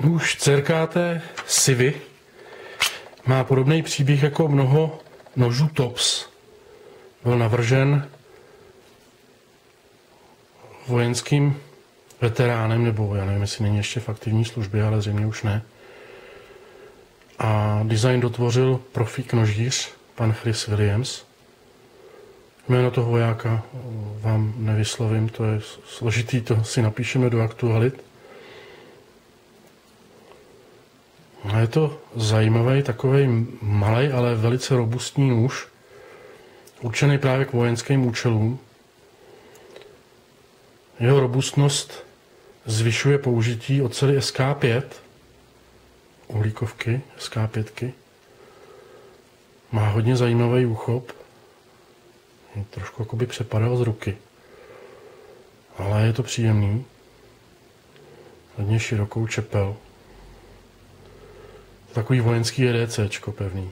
Nůž CRKT Sivy má podobný příběh jako mnoho nožů TOPS. Byl navržen vojenským veteránem, nebo já nevím, jestli není ještě v aktivní službě, ale zřejmě už ne. A design dotvořil profík nožíř, pan Chris Williams. Jméno toho vojáka vám nevyslovím, to je složitý, to si napíšeme do aktualit. A je to zajímavý, takový malý, ale velice robustní nůž, určený právě k vojenským účelům. Jeho robustnost zvyšuje použití oceli SK5, uhlíkovky SK5. Má hodně zajímavý úchop, trošku jako by přepadal z ruky, ale je to příjemný. Hodně širokou čepel. Takový vojenský EDC pevný.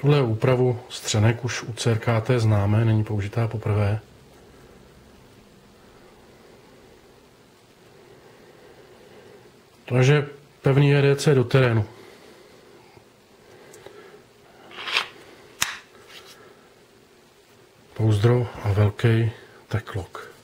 Tuhle úpravu střenek už u CRKT známe, není použitá poprvé. Takže pevný EDC do terénu. Pouzdro a velký teklok.